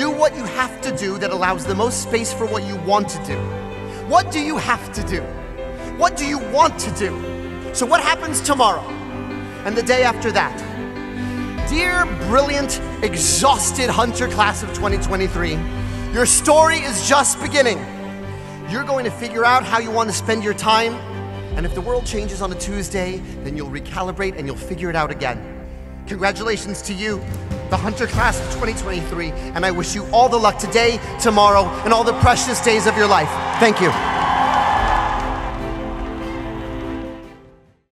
Do what you have to do that allows the most space for what you want to do. What do you have to do? What do you want to do? So, what happens tomorrow and the day after that? Dear brilliant, exhausted Hunter class of 2023, your story is just beginning. You're going to figure out how you want to spend your time, and if the world changes on a Tuesday, then you'll recalibrate and you'll figure it out again. Congratulations to you, the Hunter class of 2023, and I wish you all the luck today, tomorrow, and all the precious days of your life. Thank you.